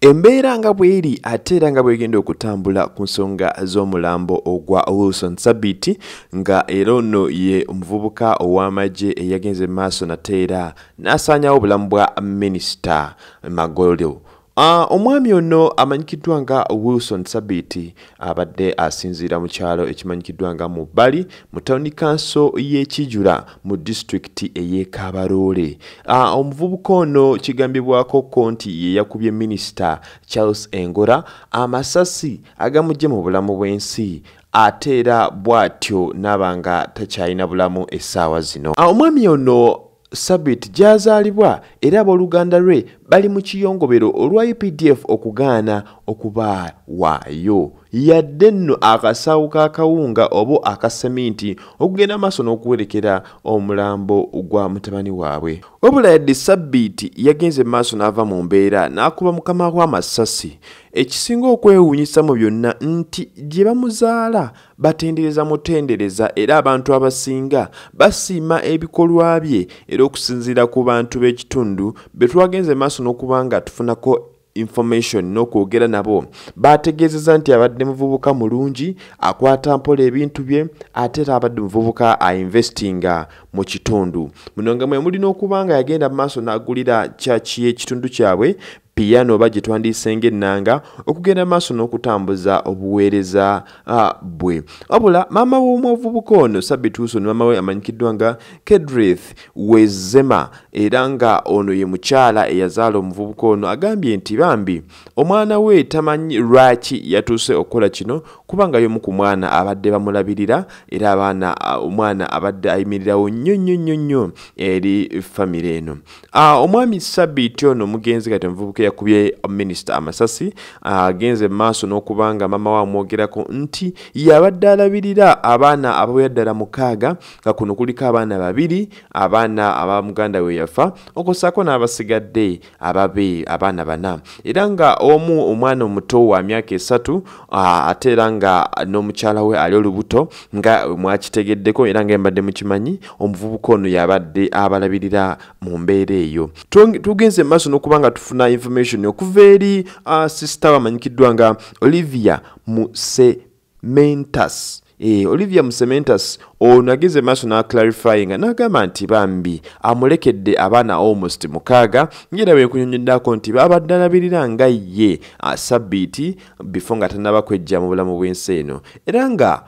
embeera nga bw'eri ate era nga bwegenda okutambula ku nsonga z'omulambo ogwa wilson sabiti nga era ono ye omuvubuka ow'amagye eyagenze mu maaso nate era n'asaanyawo obulamu bwa minisita magolo omwami ono amanyikiddwa nga wilson sabiti abadde asinziira mu kyalo ekimanyikiddwa nga mu bbali mu tawuni kanso y'ekijula mu disitulikiti ey'ekabaroole uh, omuvubuka ono kigambibwako ko nti ye yakubye minisita charles engora amasasi agamugye mu bulamu bw'ensi ate era bw'atyo n'aba nga takyalina bulamu essaawa zino. Uh, omwami ono sabit gy'azaalibwa era abooluganda lwe bali mu kiyongobero olwa updf okugaana okubawaayo yadde nno akasawo k'akawunga oba akaseminti okugenda maaso n'okuwerekera omulambo gwa mutabani waabwe. Wabula yadde sabbiiti yagenze maaso n'ava mu mbeera n'akuba mukama we amasasi ekisinga okwewuunyisa mu byonna nti gye bamuzaala batendereza mutendereza era abantu abasinga basiima ebikolwa bye era okusinziira ku bantu b'ekitundu be twagenze maaso n'okuba nga tufunako information n'okwogera nabo. Bategeezeza nti abadde muvubuka mulungi akwata mpola ebintu bye ate era abadde muvubuka ainvestinga mu kitundu. Muno nga mwe mulina okuba nga yagenda mu maaso n'agulira kyaki y'ekitundu kyabwe piyano oba gye twandiise ng'ennanga okugenda maaso n'okutambuza obuweereza uh, bwe. Wabula maama w'omuvubuka ono sabituuso ne maama we amanyikiddwa nga kedrith wezema era nga ono ye mukyala eyazaala omuvubuka ono agambye nti bambi omwana we tamanyi lwaki yatuuse okukola kino kubanga y'omu ku mwana abadde bamulabirira era abaana omwana abadde ayimirirawo nnyo nnyo nnyo nnyo eri famire eno. Omwami sabiiti ono omugenzi kati omuvubuka yakubye minisita amasasi agenze uh, maaso n'okuba nga maama we amwogerako nti yabadde alabirira abaana abaweya ddala mukaaga nga kuno kuliko abaana babiri abaana aba muganda we yafa okusako n'abasigadde ababe abaana bana. Era nga omu omwana omuto wa myaka esatu ate era nga n'omukyala we ali olubuto nga mwakitegeddeko era nga embadde mukimanyi omuvubuka ono yabadde abalabirira mu mbeera eyo. Tugenze maaso n'okuba nga tufuna information. Okuva eri uh, sisita wamanyikiddwa nga olivia musementas. E, olivia musementas ono ageze maaso n'aclarifyinga n'agamba nti bambi amulekedde abaana almost mukaaga ngera bwekunyonyoddako nti babadde alabirira nga ye sabbiiti before nga tanaba kwejja mu bulamu bw'ensi eno. Era nga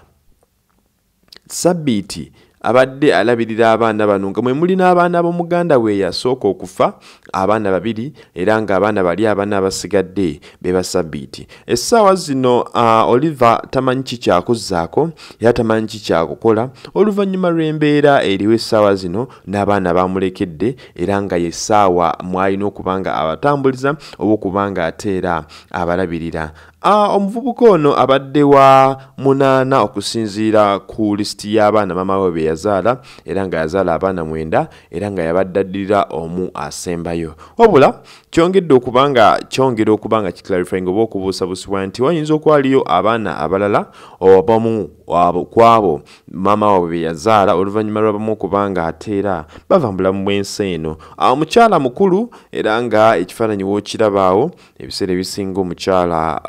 sabbiiti abadde alabirira abaana bano nga mwe muli n'abaana b'omuganda we yasooka okufa abaana babiri era ng'abaana bali abaana abasigadde be basabbiiti. Essaawa zino uh, oliver tamanyi kikyakuzzaako era tamanyi kikyakukola oluvannyuma lw'embeera eriwo essaawa zino n'abaana bamulekedde era nga yessaawa mwalina okuba nga abatambuliza oba okuba nga ate era abalabirira omuvubuka ono abadde wa munaana okusinziira ku lisiti y'abaana maama we be yazaala era nga yazaala abaana mwenda era nga yabadde addirira omu asembayo. Wabula kyongedde okuba nga kyongera okuba nga kiclarifying oba okubuusabusibwa nti wayinza okwaliyo abaana abalala obamu kwabo maama waabwe be yazaala oluvannyuma lwabamu okuba nga ateera bava mu bulamu bw'ensi eno. Omukyala mukulu era nga ekifaananyi wookirabaawo ebiseera ebisinga omukyala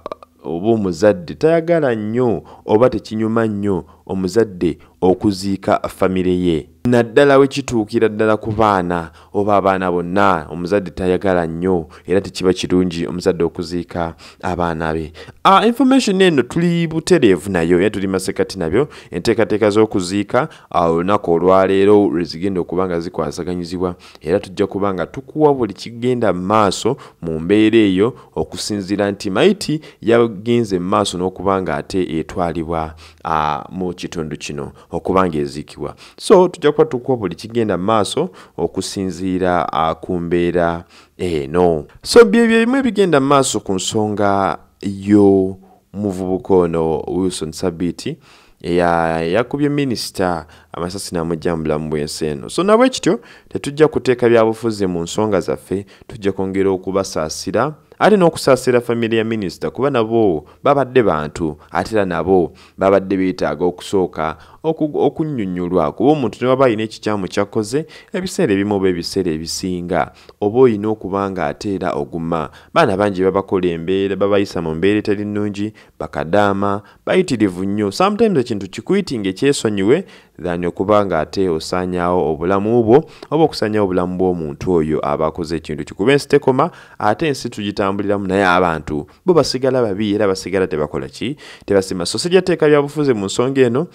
oba omuzadde tayagala nnyo oba tekinyuma nnyo omuzadde okuziika famire ye naddala we kituukira ddala ku baana oba abaana bonna omuzadde tayagala nnyo era tekiba kirungi omuzadde okuziika abaana be. Uh, information eno tuli butereevu nayo era tuli masekati nabyo enteekateeka z'okuziika olunaku olwaleero lwezigenda okuba nga zikwasaganyizibwa era tujja kuba nga tukuwa buli kigenda mu maaso mu mbeera eyo okusinziira nti maiti yagenze mu maaso n'okuba nga ate etwalibwa uh, mu kitundu kino okuba nga eziikibwa. So tujja kuba tukuwa buli kigenda mu maaso okusinziira uh, ku mbeera eno. So byebyo bimu ebigenda mu maaso ku nsonga yo muvubuka ono wilson sabiti yakubye minisita amasasi namujja mu bulamu bw'ensi eno. So nabwe kityo tetujja kuteeka byabufuzi mu nsonga zaffe tujja kwongera okubasaasira ate n'okusaasira famire ya minisita kuba nabo babadde bantu ate era nabo babadde beetaaga okusooka okunnyonnyolwa kuba omuntu ne waba alina ekikyamu kyakoze ebiseera ebimu oba ebiseera ebisinga. Oba olina okuba nga ate era oguma. Baana bangi babakola embeera babayisa mu mbeera eteri nnungi bakadaama bayitirivu nnyo. Sometimes ekintu kikuyitinga ekyesonyiwe than okuba nga ate osaanyawo obulamu bwo oba okusaanyawo obulamu bw'omuntu oyo aba akoze ekintu kikuba ensi tekoma ate ensi tugitambuliramu naye abantu. Bo basigala babi era basigala tebakola ki? Tebasima. So sijja teeka byabufuzi mu nsonga eno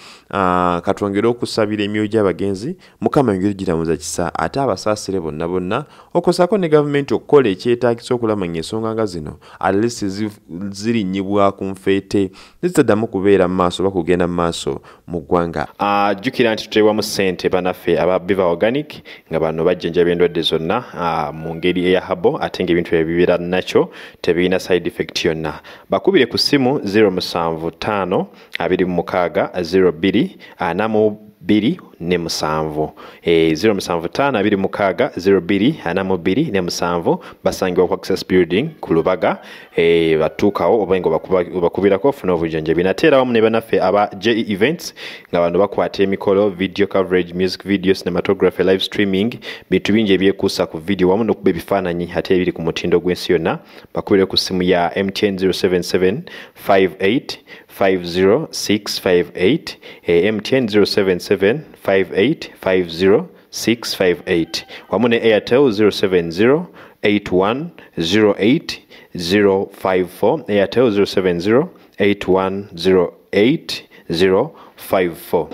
katwongere okusabira emyoyo gy'abagenzi mukama engeri giramuza kisa ate abasaasire bonna bonna okosaako ne gavumenti okukola ekyetaagisa okulamanya ensonga nga zino. Atleast zirinnyibwa ku nfeete nezitaddamu kubeera mu maaso oba kugenda mu maaso mu ggwanga. Jjukira nti tuteebwamu ssente banaffe aba biva organic nga bano bajjanjaba endwadde zonna mu ngeri eya habo ate ngaebintu ebibeera nakyo tebirina side effect yonna. Bakubire ku ssimu 075 26 02 42 ne musanvu e, 0752 ne musanvu basangibwa ku access building ku lubaga. E, batuukawo oba nga obakubirako ofuna obujjanjabi. Nate era wamu ne banaffe aba je events nga bano bakwata emikolo video coverage music video cinematography live streaming bintu bingi ebyekuusa ku video wamu nokuba ebifaananyi ate ebiri ku mutindo gw'ensi yonna. Bakubire ku simu ya mtn 077 58 50658 eh, mtn 077 0858500658 wamone airtel 070 8108054 airtel 070 8108054